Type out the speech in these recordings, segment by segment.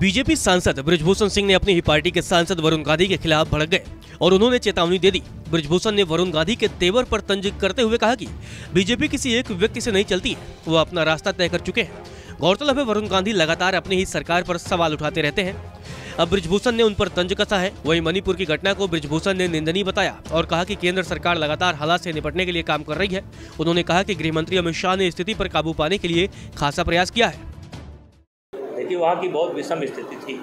BJP सांसद ब्रिजभूषण सिंह ने अपनी ही पार्टी के सांसद वरुण गांधी के खिलाफ भड़क गए और उन्होंने चेतावनी दे दी। ब्रिजभूषण ने वरुण गांधी के तेवर पर तंज करते हुए कहा कि बीजेपी किसी एक व्यक्ति से नहीं चलती, वो अपना रास्ता तय कर चुके हैं। गौरतलब है, वरुण गांधी लगातार अपनी ही सरकार पर सवाल उठाते रहते हैं। अब ब्रिजभूषण ने उन पर तंज कसा है? वहीं मणिपुर की घटना को ब्रिजभूषण ने निंदनीय बताया और कहा कि केंद्र सरकार लगातार हालात से निपटने के लिए काम कर रही है। उन्होंने कहा कि गृह मंत्री अमित शाह ने स्थिति पर काबू पाने के लिए खासा प्रयास किया है। देखिए वहाँ की बहुत विषम स्थिति थी।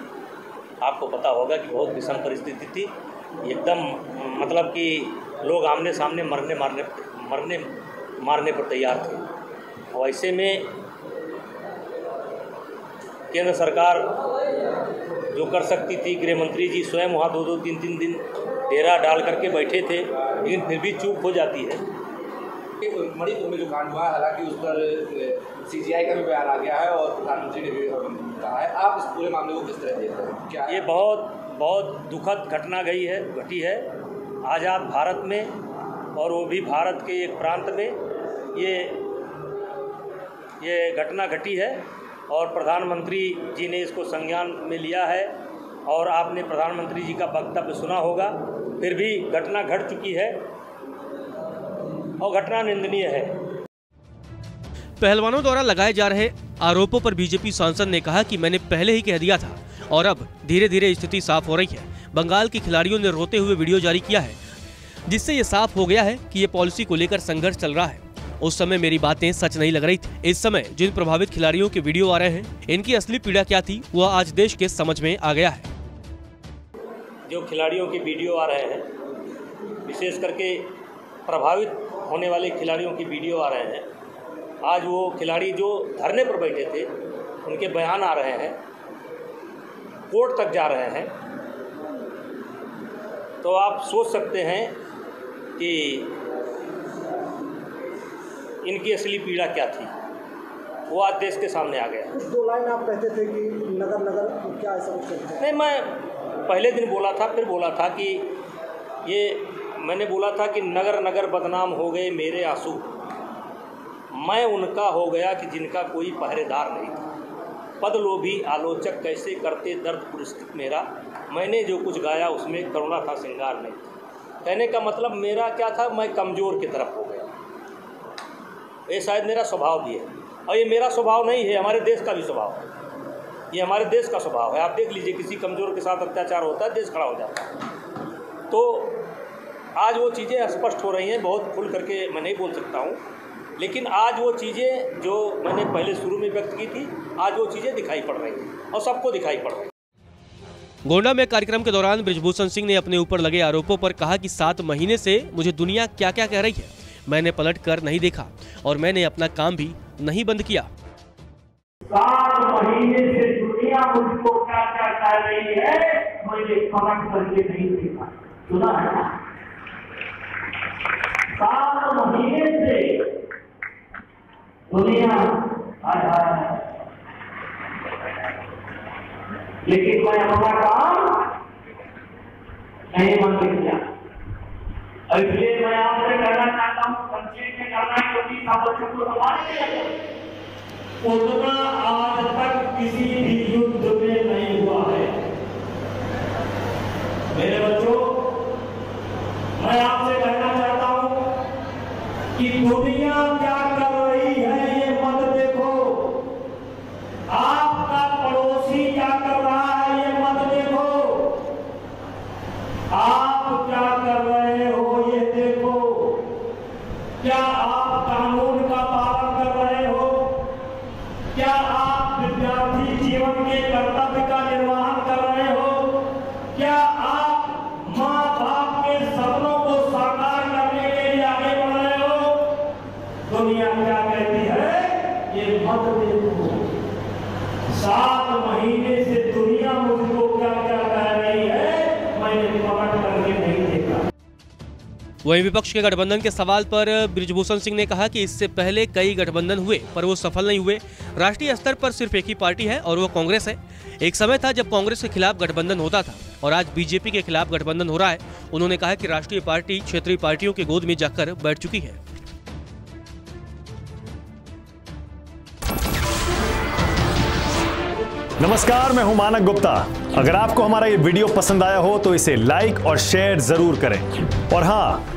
आपको पता होगा कि बहुत विषम परिस्थिति थी। एकदम मतलब कि लोग आमने सामने मरने मारने मरने मारने पर तैयार थे। और ऐसे में केंद्र सरकार जो कर सकती थी गृह मंत्री जी स्वयं वहाँ दो दो तीन तीन दिन डेरा डाल करके बैठे थे, लेकिन फिर भी चूक हो जाती है। मणिपुर में जो कांड हुआ है। हालाँकि उस पर सीजीआई का भी बयान आ गया है और प्रधानमंत्री ने भी कहा है। आप इस पूरे मामले को किस तरह देखते हैं? क्या ये बहुत बहुत दुखद घटना गई है घटी है। आज़ाद भारत में और वो भी भारत के एक प्रांत में ये ये घटना घटी है और प्रधानमंत्री जी ने इसको संज्ञान में लिया है और आपने प्रधानमंत्री जी का वक्तव्य सुना होगा। फिर भी घटना घट चुकी है और घटना निंदनीय है। पहलवानों द्वारा लगाए जा रहे आरोपों पर बीजेपी सांसद ने कहा कि मैंने पहले ही कह दिया था और अब धीरे धीरे स्थिति साफ़ हो रही है। बंगाल के खिलाड़ियों ने रोते हुए वीडियो जारी किया है जिससे ये साफ़ हो गया है कि ये पॉलिसी को लेकर संघर्ष चल रहा है। उस समय मेरी बातें सच नहीं लग रही थी। इस समय जिन प्रभावित खिलाड़ियों के वीडियो आ रहे हैं इनकी असली पीड़ा क्या थी वह आज देश के समझ में आ गया है। जो खिलाड़ियों के वीडियो आ रहे हैं विशेष करके प्रभावित होने वाले खिलाड़ियों की वीडियो आ रहे हैं। आज वो खिलाड़ी जो धरने पर बैठे थे उनके बयान आ रहे हैं। कोर्ट तक जा रहे हैं। तो आप सोच सकते हैं कि इनकी असली पीड़ा क्या थी। वो आज देश के सामने आ गया कुछ दो लाइन आप कहते थे कि नगर नगर क्या ऐसा कुछ नहीं मैं पहले दिन बोला था फिर बोला था कि ये मैंने बोला था कि नगर नगर बदनाम हो गए मेरे आँसू। मैं उनका हो गया कि जिनका कोई पहरेदार नहीं था। पद लोभी आलोचक कैसे करते दर्द पुरस्कृत मेरा? मैंने जो कुछ गाया उसमें करुणा था, श्रृंगार नहीं था। कहने का मतलब मेरा क्या था? मैं कमज़ोर की तरफ़ हो गया। ये शायद मेरा स्वभाव भी है। और ये मेरा स्वभाव नहीं है, हमारे देश का भी स्वभाव है। ये हमारे देश का स्वभाव है। आप देख लीजिए, किसी कमज़ोर के साथ अत्याचार होता है, देश खड़ा हो जाता है। तो आज वो चीज़ें स्पष्ट हो रही हैं बहुत खुल करके मैं नहीं बोल सकता हूँ। लेकिन आज वो चीज़ें जो मैंने पहले शुरू में व्यक्त की थी आज वो चीज़ें दिखाई पड़ रही हैं और सबको दिखाई पड़ रही हैं। गोंडा में कार्यक्रम के दौरान ब्रिजभूषण सिंह ने अपने ऊपर लगे आरोपों पर कहा कि सात महीने से मुझे दुनिया क्या क्या कह रही है। मैंने पलट कर नहीं देखा और मैंने अपना काम भी नहीं बंद किया। सात महीने से दुनिया मुझको क्या क्या कह रही है मैंने कमेंट करके नहीं देखा। सुना है ना? सात महीने से दुनिया आया है लेकिन मैं अपना काम नहीं बंद किया और इसलिए मैं आपसे कहना चाहता हूँ संक्षेप में करना है, क्योंकि सब बच्चों को समाज उतना आज तक किसी भी युद्ध में नहीं हुआ है। मेरे क्या आप माँ बाप के सपनों को साकार करने के लिए आगे बढ़ रहे हो? दुनिया क्या कहती है? ये मत देखो। सात महीने से वहीं विपक्ष के गठबंधन के सवाल पर ब्रिजभूषण सिंह ने कहा कि इससे पहले कई गठबंधन हुए, पर वो सफल नहीं हुए। राष्ट्रीय स्तर पर सिर्फ़ एक ही पार्टी है और वो कांग्रेस है। एक समय था जब कांग्रेस के खिलाफ गठबंधन होता था और आज बीजेपी के खिलाफ गठबंधन हो रहा है। उन्होंने कहा कि राष्ट्रीय पार्टी क्षेत्रीय पार्टियों के गोद में जाकर बैठ चुकी है। नमस्कार, मैं हूँ मानक गुप्ता। अगर आपको हमारा ये वीडियो पसंद आया हो तो इसे लाइक और शेयर ज़रूर करें। और हाँ